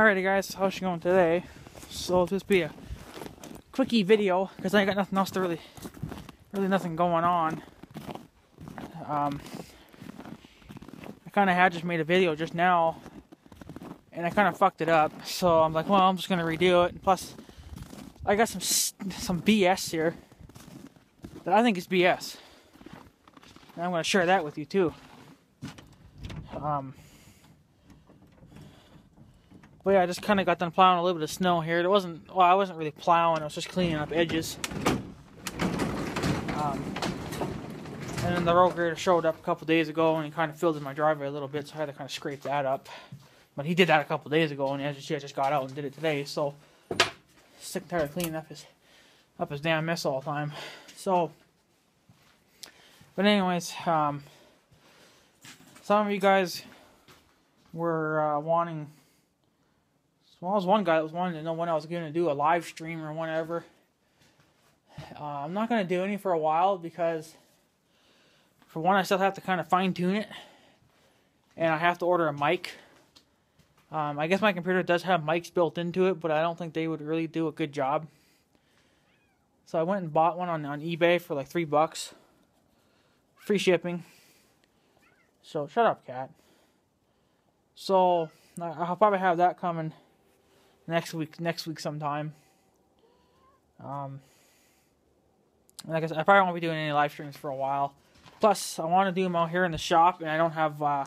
Alrighty guys, how's she going today? So this be a quickie video because I ain't got nothing else to really, really nothing going on. Um, I kind of had just made a video just now, and I kind of fucked it up. So I'm like, well, I'm just gonna redo it. And plus, I got some some BS here that I think is BS, and I'm gonna share that with you too. Um. But yeah, I just kind of got done plowing a little bit of snow here. It wasn't, well, I wasn't really plowing. I was just cleaning up edges. Um, and then the road grader showed up a couple days ago and he kind of filled in my driveway a little bit, so I had to kind of scrape that up. But he did that a couple days ago, and as you see, I just got out and did it today. So sick and tired of cleaning up his up his damn mess all the time. So, but anyways, um, some of you guys were uh, wanting well, I was one guy that was wanting to know when I was going to do a live stream or whatever. Uh, I'm not going to do any for a while because, for one, I still have to kind of fine tune it, and I have to order a mic. Um, I guess my computer does have mics built into it, but I don't think they would really do a good job. So I went and bought one on, on eBay for like three bucks, free shipping. So shut up, cat. So I'll probably have that coming next week next week sometime. Um, like I said, I probably won't be doing any live streams for a while. Plus, I want to do them out here in the shop, and I don't have uh,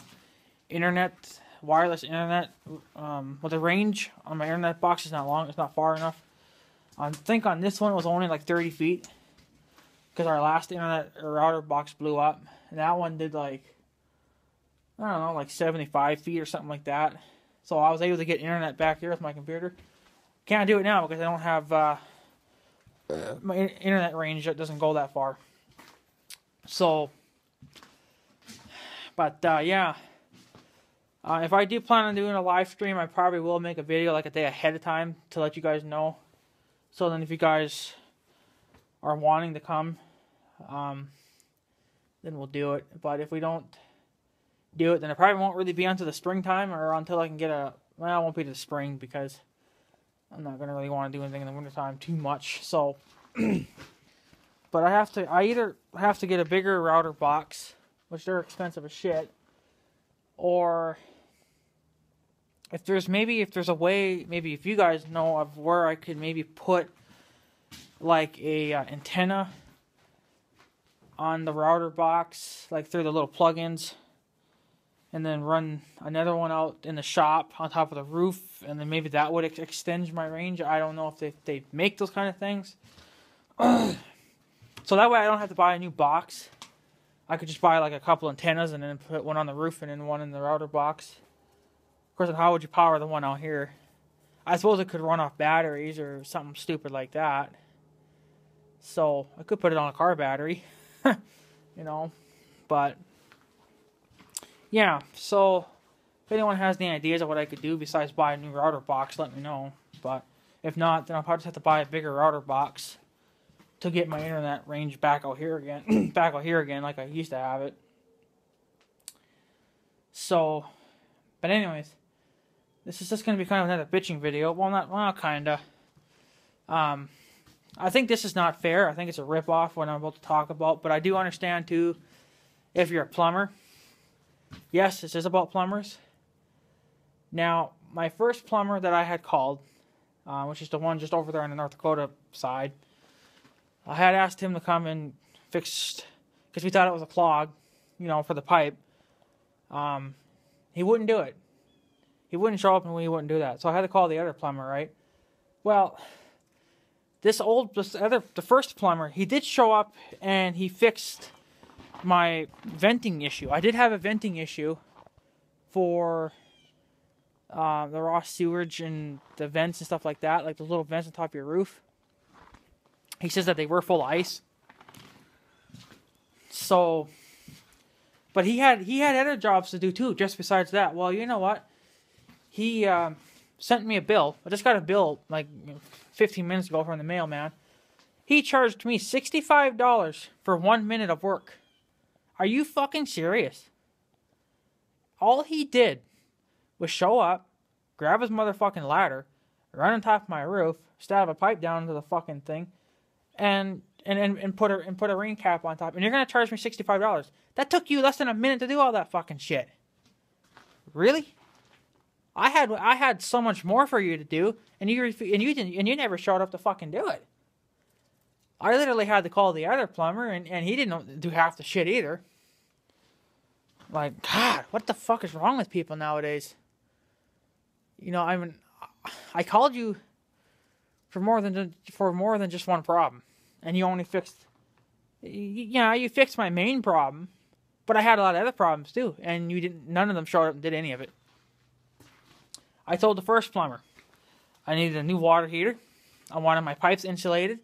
internet, wireless internet. Um, well, the range on my internet box is not long; it's not far enough. I think on this one it was only like 30 feet, because our last internet router box blew up, and that one did like I don't know, like 75 feet or something like that. So I was able to get internet back here with my computer. Can't do it now because I don't have uh, my internet range that doesn't go that far. So, but uh, yeah, uh, if I do plan on doing a live stream, I probably will make a video like a day ahead of time to let you guys know. So then, if you guys are wanting to come, um, then we'll do it. But if we don't do it, then it probably won't really be until the springtime or until I can get a. Well, it won't be to the spring because I'm not gonna really want to do anything in the wintertime too much. So, but I have to. I either have to get a bigger router box, which they're expensive as shit, or if there's maybe if there's a way, maybe if you guys know of where I could maybe put like a uh, antenna on the router box, like through the little plugins and then run another one out in the shop on top of the roof, and then maybe that would ex- extend my range. I don't know if they they make those kind of things. so that way I don't have to buy a new box. I could just buy like a couple antennas and then put one on the roof and then one in the router box. Of course, how would you power the one out here? I suppose it could run off batteries or something stupid like that. So I could put it on a car battery, you know, but yeah, so if anyone has any ideas of what I could do besides buy a new router box, let me know. But if not, then I'll probably just have to buy a bigger router box to get my internet range back out here again, back out here again, like I used to have it. So, but anyways, this is just gonna be kind of another bitching video. Well, not well, kinda. Um, I think this is not fair. I think it's a rip off what I'm about to talk about. But I do understand too, if you're a plumber yes, this is about plumbers. Now, my first plumber that I had called, uh, which is the one just over there on the North Dakota side, I had asked him to come and fix, because we thought it was a clog, you know, for the pipe. Um, he wouldn't do it. He wouldn't show up and he wouldn't do that. So I had to call the other plumber, right? Well, this old, this other, the first plumber, he did show up and he fixed my venting issue. I did have a venting issue for uh, the raw sewage and the vents and stuff like that, like the little vents on top of your roof. He says that they were full of ice. So, but he had he had other jobs to do too. Just besides that, well, you know what? He uh, sent me a bill. I just got a bill like 15 minutes ago from the mailman. He charged me $65 for one minute of work. Are you fucking serious? All he did was show up, grab his motherfucking ladder, run on top of my roof, stab a pipe down into the fucking thing, and and, and, and put a and put a rain cap on top, and you're gonna charge me sixty five dollars. That took you less than a minute to do all that fucking shit. Really? I had I had so much more for you to do, and you and you didn't and you never showed up to fucking do it. I literally had to call the other plumber, and, and he didn't do half the shit either. Like God, what the fuck is wrong with people nowadays? You know, I mean, I called you for more than for more than just one problem, and you only fixed. You know, you fixed my main problem, but I had a lot of other problems too, and you didn't. None of them showed up and did any of it. I told the first plumber I needed a new water heater. I wanted my pipes insulated.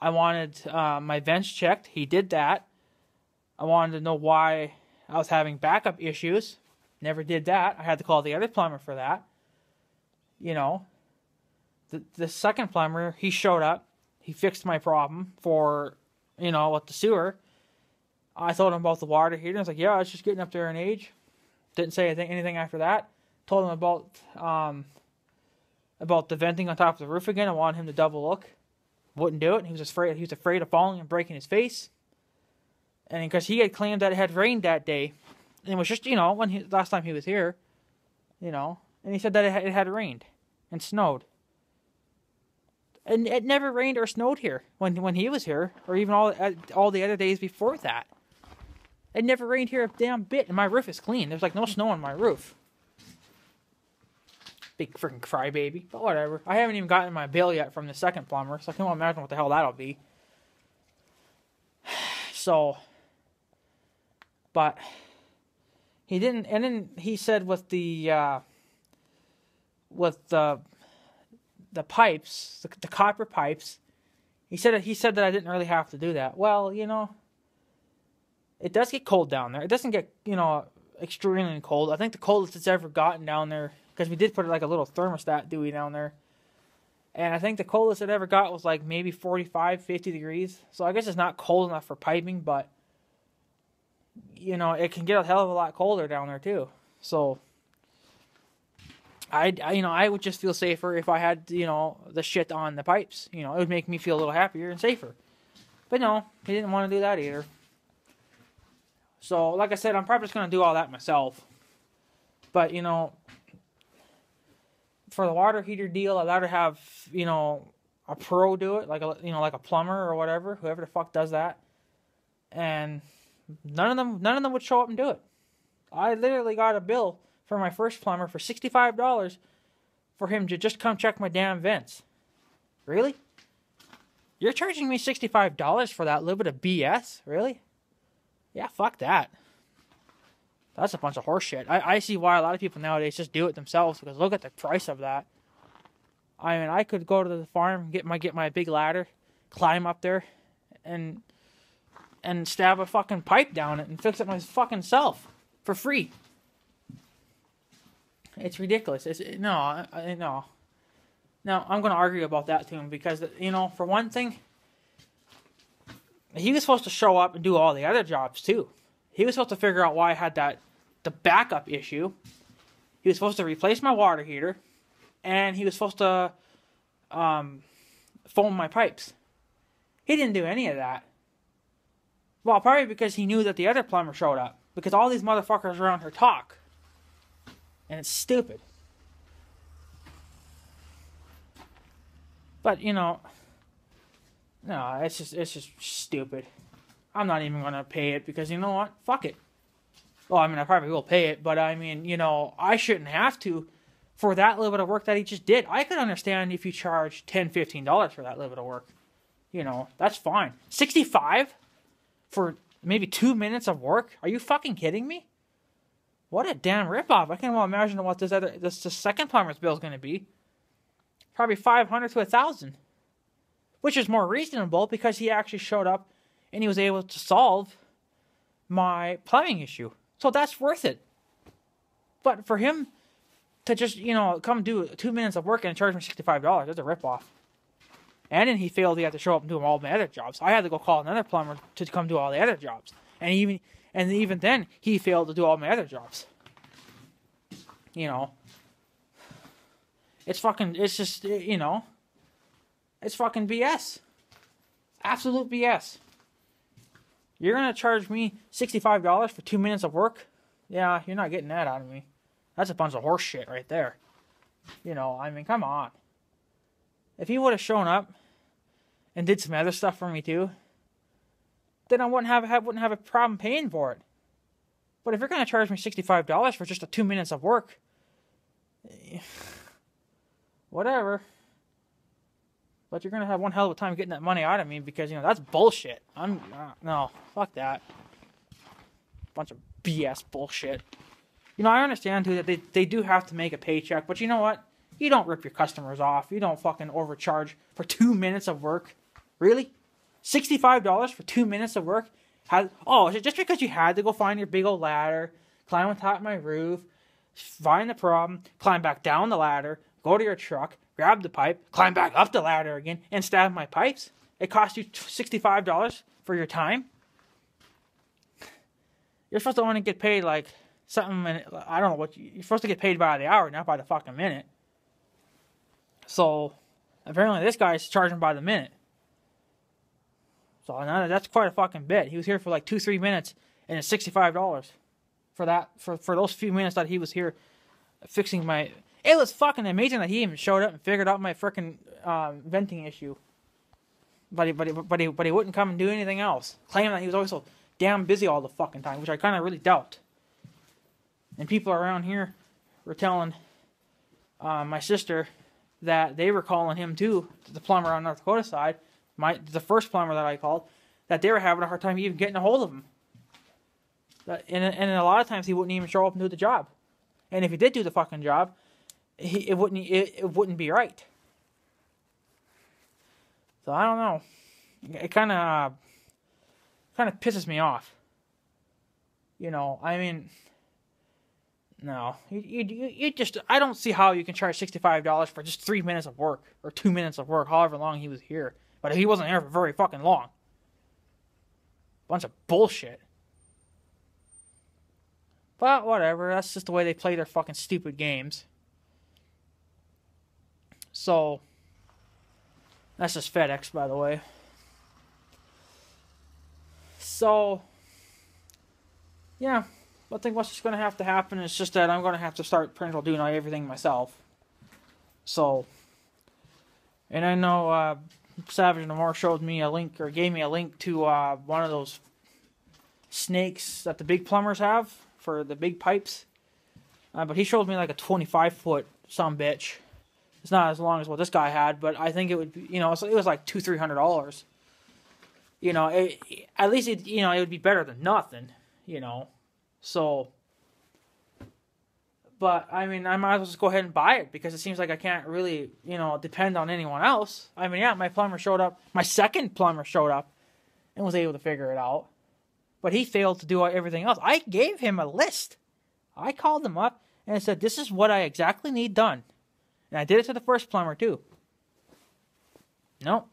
I wanted uh, my vents checked. He did that. I wanted to know why I was having backup issues. Never did that. I had to call the other plumber for that. You know, the the second plumber he showed up. He fixed my problem for you know with the sewer. I told him about the water heater. I was like, yeah, it's just getting up there in age. Didn't say anything anything after that told him about um, about the venting on top of the roof again. I wanted him to double look. Wouldn't do it. He was afraid. He was afraid of falling and breaking his face. And because he had claimed that it had rained that day, and it was just you know when he last time he was here, you know, and he said that it had, it had rained and snowed. And it never rained or snowed here when when he was here, or even all uh, all the other days before that. It never rained here a damn bit, and my roof is clean. There's like no snow on my roof. Big freaking crybaby. But whatever. I haven't even gotten my bill yet from the second plumber, so I can't imagine what the hell that'll be. So, but he didn't, and then he said with the uh, with the the pipes, the, the copper pipes. He said he said that I didn't really have to do that. Well, you know, it does get cold down there. It doesn't get you know extremely cold. I think the coldest it's ever gotten down there because we did put like a little thermostat Dewey down there. And I think the coldest it ever got was like maybe 45, 50 degrees. So I guess it's not cold enough for piping, but you know, it can get a hell of a lot colder down there too. So I, I you know, I would just feel safer if I had, you know, the shit on the pipes. You know, it would make me feel a little happier and safer. But no, he didn't want to do that either. So, like I said, I'm probably just to do all that myself. But, you know, for the water heater deal, I'd rather have you know a pro do it, like a you know like a plumber or whatever, whoever the fuck does that. And none of them, none of them would show up and do it. I literally got a bill for my first plumber for sixty five dollars for him to just come check my damn vents. Really? You're charging me sixty five dollars for that little bit of BS? Really? Yeah, fuck that. That's a bunch of horseshit. I, I see why a lot of people nowadays just do it themselves because look at the price of that. I mean, I could go to the farm, get my get my big ladder, climb up there, and and stab a fucking pipe down it and fix it my fucking self for free. It's ridiculous. It's no, I, no. Now I'm going to argue about that to him because you know, for one thing, he was supposed to show up and do all the other jobs too. He was supposed to figure out why I had that the backup issue. He was supposed to replace my water heater, and he was supposed to um, foam my pipes. He didn't do any of that. Well, probably because he knew that the other plumber showed up. Because all these motherfuckers around here talk. And it's stupid. But, you know, no, it's just it's just stupid. I'm not even gonna pay it because you know what? Fuck it. Well, I mean, I probably will pay it, but I mean, you know, I shouldn't have to for that little bit of work that he just did. I could understand if you charge 10 $15 for that little bit of work. You know, that's fine. 65 for maybe two minutes of work? Are you fucking kidding me? What a damn ripoff. I can't even imagine what this other this, this second plumber's bill is going to be. Probably 500 to a 1000 Which is more reasonable because he actually showed up and he was able to solve my plumbing issue. So that's worth it. But for him to just, you know, come do two minutes of work and charge me $65, that's a ripoff. And then he failed. He had to show up and do all my other jobs. I had to go call another plumber to come do all the other jobs. And even and even then, he failed to do all my other jobs. You know. It's fucking. It's just eh, you know. It's fucking BS. Absolute BS. You're gonna charge me sixty-five dollars for two minutes of work? Yeah, you're not getting that out of me. That's a bunch of horse shit right there. You know, I mean, come on. If he would have shown up and did some other stuff for me too, then I wouldn't have, have wouldn't have a problem paying for it. But if you're gonna charge me sixty-five dollars for just a two minutes of work, whatever. But you're gonna have one hell of a time getting that money out of me because you know that's bullshit. I'm uh, no fuck that. Bunch of BS bullshit. You know I understand too that they they do have to make a paycheck, but you know what? You don't rip your customers off. You don't fucking overcharge for two minutes of work. Really? Sixty-five dollars for two minutes of work? Oh just because you had to go find your big old ladder, climb on top of my roof, find the problem, climb back down the ladder, go to your truck, grab the pipe, climb back up the ladder again, and stab my pipes. It cost you $65 for your time. You're supposed to only get paid like something, I don't know what, you're supposed to get paid by the hour, not by the fucking minute. So, apparently this guy's charging by the minute. So that's quite a fucking bit. He was here for like two, three minutes, and it's sixty-five dollars for that for for those few minutes that he was here fixing my it was fucking amazing that he even showed up and figured out my freaking um, venting issue. But he, but, he, but, he, but he wouldn't come and do anything else. Claiming that he was always so damn busy all the fucking time, which I kind of really doubt. And people around here were telling uh, my sister that they were calling him too, the plumber on North Dakota side, my the first plumber that I called, that they were having a hard time even getting a hold of him. And, and a lot of times he wouldn't even show up and do the job. And if he did do the fucking job, he, it wouldn't it, it wouldn't be right. So I don't know. It kind of kind of pisses me off. You know, I mean, no, you, you you just I don't see how you can charge sixty five dollars for just three minutes of work or two minutes of work, however long he was here. But he wasn't here for very fucking long. Bunch of bullshit. But whatever, that's just the way they play their fucking stupid games. So that's just FedEx, by the way. So yeah, I think what's just gonna have to happen is just that I'm gonna have to start pretty much doing everything myself. So, and I know uh, Savage No More showed me a link or gave me a link to uh, one of those snakes that the big plumbers have for the big pipes. Uh, but he showed me like a 25 foot some bitch it's not as long as what this guy had, but I think it would be, you know, it was like two, three hundred dollars. You know, it, at least it, you know, it would be better than nothing, you know. So, but I mean, I might as well just go ahead and buy it because it seems like I can't really, you know, depend on anyone else. I mean, yeah, my plumber showed up, my second plumber showed up and was able to figure it out, but he failed to do everything else. I gave him a list. I called him up and said, "This is what I exactly need done." And I did it to the first plumber too. Nope.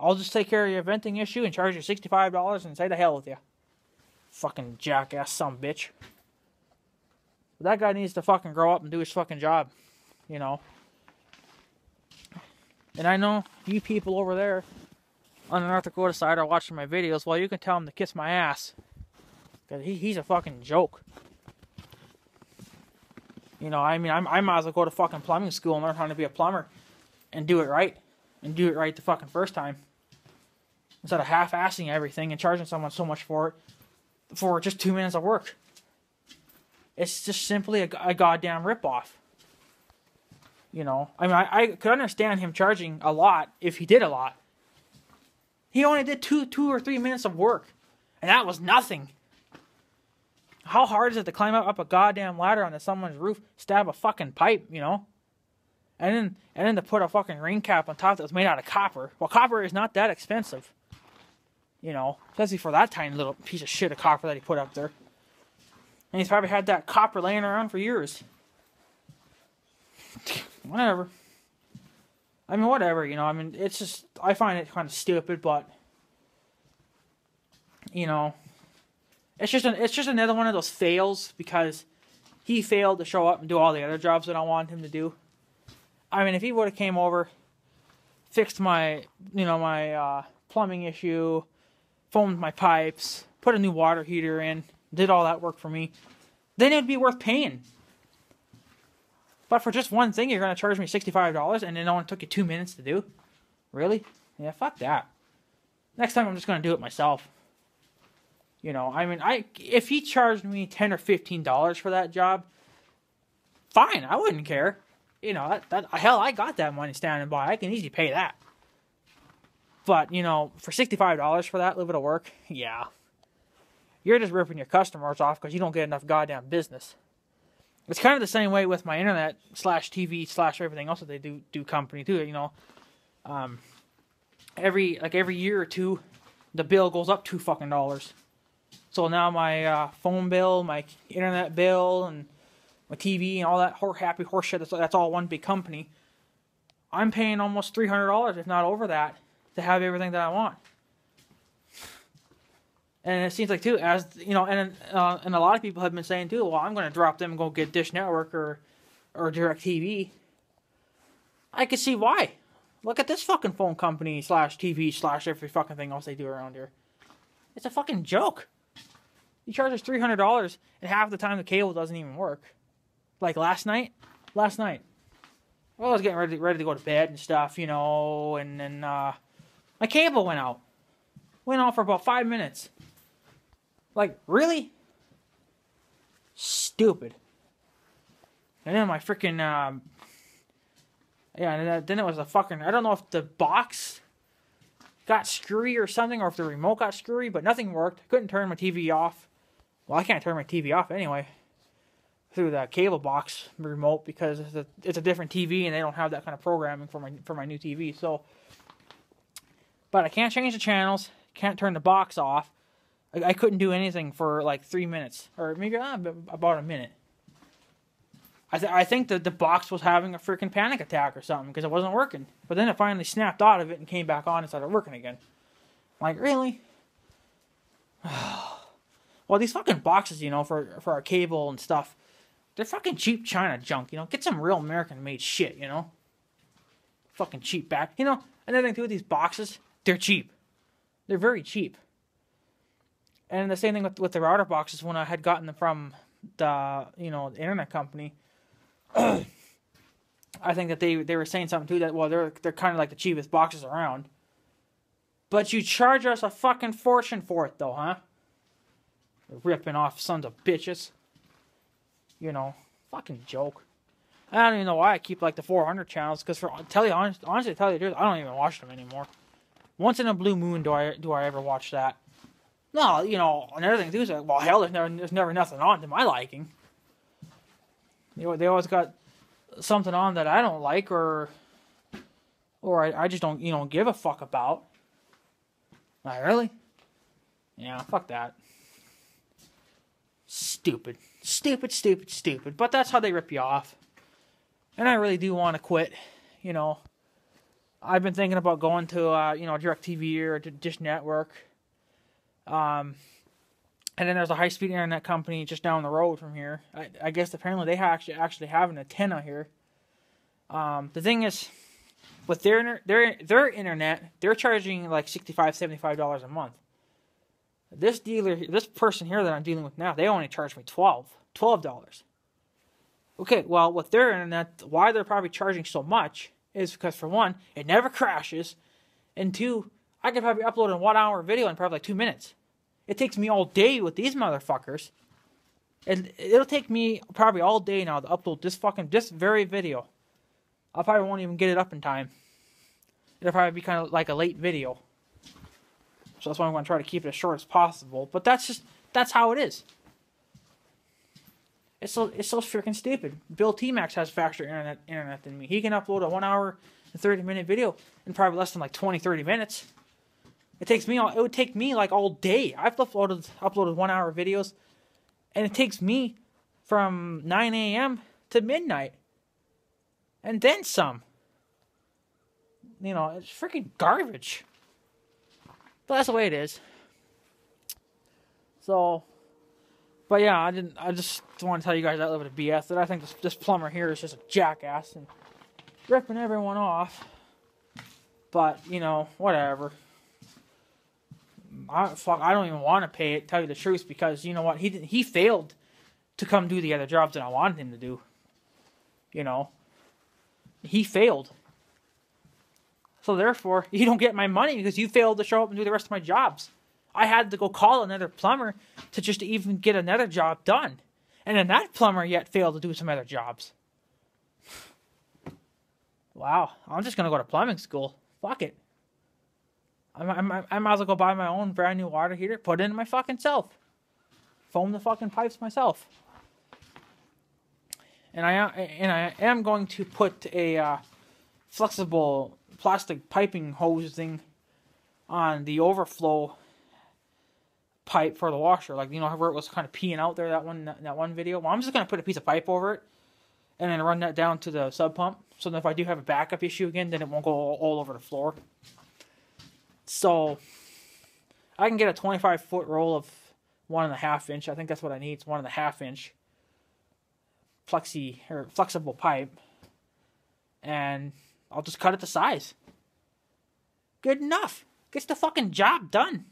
I'll just take care of your venting issue and charge you $65 and say the hell with you. Fucking jackass some bitch. But that guy needs to fucking grow up and do his fucking job. You know. And I know you people over there on the North Dakota side are watching my videos. Well, you can tell him to kiss my ass. Because he, he's a fucking joke. You know, I mean, I'm, I might as well go to fucking plumbing school and learn how to be a plumber and do it right. And do it right the fucking first time. Instead of half assing everything and charging someone so much for it for just two minutes of work. It's just simply a, a goddamn ripoff. You know, I mean, I, I could understand him charging a lot if he did a lot. He only did two, two or three minutes of work, and that was nothing. How hard is it to climb up, up a goddamn ladder onto someone's roof, stab a fucking pipe, you know? And then and then to put a fucking rain cap on top that was made out of copper. Well, copper is not that expensive. You know, especially for that tiny little piece of shit of copper that he put up there. And he's probably had that copper laying around for years. whatever. I mean, whatever, you know. I mean, it's just, I find it kind of stupid, but, you know, it's just an, it's just another one of those fails because he failed to show up and do all the other jobs that I wanted him to do. I mean, if he would have came over, fixed my, you know, my uh, plumbing issue, foamed my pipes, put a new water heater in, did all that work for me, then it'd be worth paying. But for just one thing, you're going to charge me $65 and it only took you two minutes to do? Really? Yeah, fuck that. Next time I'm just going to do it myself. You know, I mean, I if he charged me 10 or $15 for that job, fine, I wouldn't care. You know, that, that hell, I got that money standing by. I can easily pay that. But, you know, for $65 for that little bit of work, yeah. You're just ripping your customers off because you don't get enough goddamn business. It's kind of the same way with my internet slash TV slash everything else that they do do company too. You know, um, every like every year or two, the bill goes up two fucking dollars. So now my uh, phone bill, my internet bill, and my TV and all that whole happy horse shit. That's, that's all one big company. I'm paying almost three hundred dollars, if not over that, to have everything that I want. And it seems like too, as you know, and uh, and a lot of people have been saying too, well, I'm going to drop them and go get Dish Network or or DirecTV. I can see why. Look at this fucking phone company slash TV slash every fucking thing else they do around here. It's a fucking joke. You charge us three hundred dollars, and half the time the cable doesn't even work. Like last night, last night. Well, I was getting ready ready to go to bed and stuff, you know, and then uh, my cable went out. Went off for about five minutes. Like, really? Stupid. And then my freaking, um, yeah, and then it was a fucking, I don't know if the box got screwy or something, or if the remote got screwy, but nothing worked. Couldn't turn my TV off. Well, I can't turn my TV off anyway through the cable box remote because it's a, it's a different TV and they don't have that kind of programming for my for my new TV. So, but I can't change the channels. Can't turn the box off. I, I couldn't do anything for like three minutes, or maybe uh, about a minute. I, th- I think that the box was having a freaking panic attack or something because it wasn't working. But then it finally snapped out of it and came back on and started working again. I'm like, really? well, these fucking boxes, you know, for for our cable and stuff, they're fucking cheap China junk. You know, get some real American made shit. You know, fucking cheap back. You know, another thing too with these boxes, they're cheap. They're very cheap. And the same thing with with the router boxes when I had gotten them from the you know the internet company. I think that they they were saying something too that well they're they're kind of like the cheapest boxes around. But you charge us a fucking fortune for it though, huh? Ripping off sons of bitches. You know, fucking joke. I don't even know why I keep like the 400 channels because for tell you honest, honestly tell you the truth, I don't even watch them anymore. Once in a blue moon do I do I ever watch that. No, you know, another thing too is like, well, hell, there's never, there's never nothing on to my liking. You know, they always got something on that I don't like, or, or I, I just don't, you know, give a fuck about. Not really. Yeah, fuck that. Stupid, stupid, stupid, stupid. But that's how they rip you off. And I really do want to quit. You know, I've been thinking about going to, uh, you know, DirecTV or Dish Network um, and then there's a high speed internet company just down the road from here. I, I guess apparently they actually actually have an antenna here. Um, the thing is, with their their their internet, they're charging like 65 75 dollars a month. This dealer, this person here that I'm dealing with now, they only charge me 12 dollars. Okay, well, with their internet, why they're probably charging so much is because for one, it never crashes, and two, I could probably upload a one hour video in probably like two minutes. It takes me all day with these motherfuckers. And it'll take me probably all day now to upload this fucking this very video. I probably won't even get it up in time. It'll probably be kind of like a late video. So that's why I'm going to try to keep it as short as possible. But that's just that's how it is. It's so it's so freaking stupid. Bill T Max has faster internet internet than me. He can upload a one hour and thirty minute video in probably less than like 20, 30 minutes. It takes me all it would take me like all day. I've uploaded uploaded one hour videos, and it takes me from 9 a.m. to midnight, and then some. You know, it's freaking garbage. But that's the way it is. So, but yeah, I didn't. I just want to tell you guys that little bit of BS that I think this, this plumber here is just a jackass, and ripping everyone off. But you know, whatever. I fuck. I don't even want to pay it. Tell you the truth, because you know what? He didn't, he failed to come do the other jobs that I wanted him to do. You know, he failed. So therefore, you don't get my money because you failed to show up and do the rest of my jobs. I had to go call another plumber to just even get another job done. And then that plumber yet failed to do some other jobs. Wow, I'm just gonna go to plumbing school. Fuck it. I, I, I might as well go buy my own brand new water heater, put it in my fucking self, foam the fucking pipes myself. And I and I am going to put a uh, flexible plastic piping hose thing on the overflow pipe for the washer. Like you know where it was kind of peeing out there that one that one video. Well, I'm just gonna put a piece of pipe over it and then run that down to the sub pump. So that if I do have a backup issue again, then it won't go all, all over the floor. So I can get a 25 foot roll of one and a half inch. I think that's what I need. It's one and a half inch flexi or flexible pipe, and I'll just cut it to size. Good enough. Gets the fucking job done.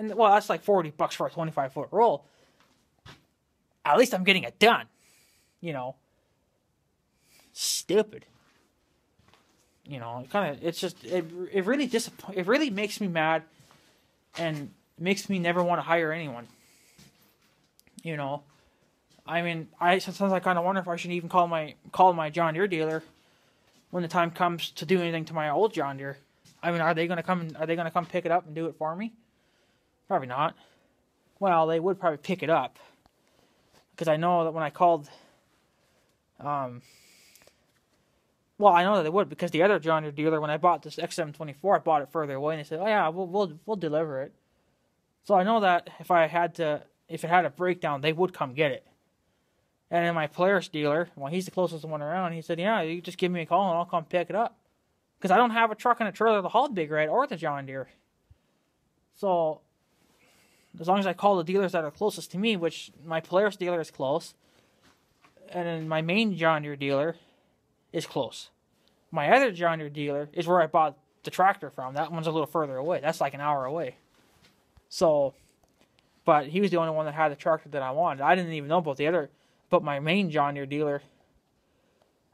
And well, that's like 40 bucks for a 25 foot roll. At least I'm getting it done. You know. Stupid. You know, kind of it's just it it really disappoint it really makes me mad and makes me never want to hire anyone. You know. I mean, I sometimes I kind of wonder if I should even call my call my John Deere dealer when the time comes to do anything to my old John Deere. I mean, are they gonna come? Are they gonna come pick it up and do it for me? Probably not. Well, they would probably pick it up because I know that when I called, um, well, I know that they would because the other John Deere dealer, when I bought this X724, I bought it further away, and they said, "Oh yeah, we'll we'll we'll deliver it." So I know that if I had to, if it had a breakdown, they would come get it. And then my Polaris dealer, well, he's the closest one around. He said, "Yeah, you just give me a call and I'll come pick it up." Because I don't have a truck and a trailer to haul Big Red or the John Deere. So as long as I call the dealers that are closest to me, which my Polaris dealer is close, and then my main John Deere dealer is close. My other John Deere dealer is where I bought the tractor from. That one's a little further away. That's like an hour away. So, but he was the only one that had the tractor that I wanted. I didn't even know about the other, but my main John Deere dealer.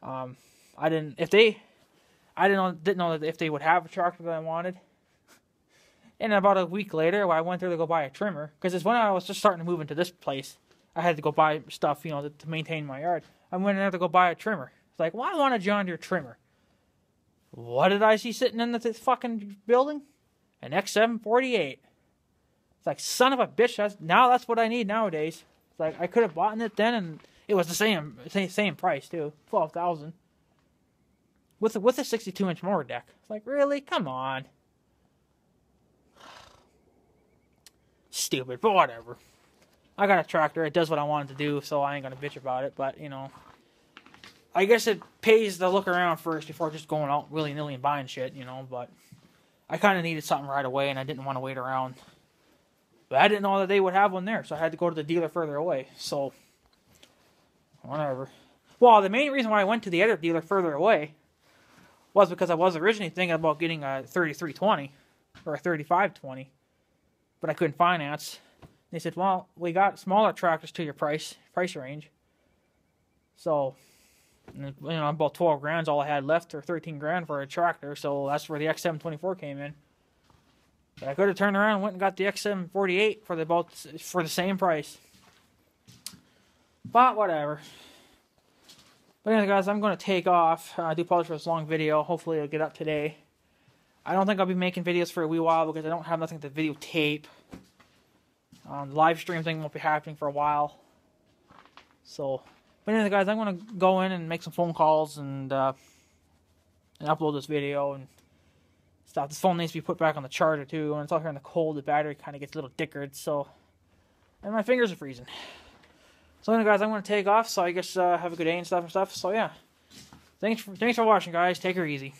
Um, I didn't. If they, I didn't know, didn't know that if they would have a tractor that I wanted. And about a week later, I went there to go buy a trimmer because it's when I was just starting to move into this place. I had to go buy stuff, you know, to, to maintain my yard. I went there to go buy a trimmer. It's like, well, I want a John Deere trimmer. What did I see sitting in the fucking building? An X748. It's like, son of a bitch. That's now that's what I need nowadays. It's like I could have bought it then, and it was the same same, same price too, twelve thousand. With a, with a 62 inch mower deck. It's like, really? Come on. Stupid, but whatever. I got a tractor. It does what I want it to do, so I ain't gonna bitch about it. But you know, I guess it pays to look around first before just going out willy nilly and buying shit. You know, but I kind of needed something right away, and I didn't want to wait around. But I didn't know that they would have one there, so I had to go to the dealer further away. So whatever. Well, the main reason why I went to the other dealer further away was because I was originally thinking about getting a 3320 or a 3520 but I couldn't finance. They said, "Well, we got smaller tractors to your price price range." So, you know, about twelve grand's all I had left, or thirteen grand for a tractor. So that's where the X724 came in. But I could have turned around and went and got the X748 for the about for the same price. But whatever. But anyway, guys, I'm going to take off. I do apologize for this long video. Hopefully, it'll get up today. I don't think I'll be making videos for a wee while because I don't have nothing to videotape. Um, the live stream thing won't be happening for a while. So, but anyway, guys, I'm gonna go in and make some phone calls and uh, and upload this video and stuff. This phone needs to be put back on the charger too. When it's out here in the cold, the battery kind of gets a little dickered. So, and my fingers are freezing. So, anyway, guys, I'm gonna take off. So I guess uh, have a good day and stuff and stuff. So yeah, thanks for thanks for watching, guys. Take her easy.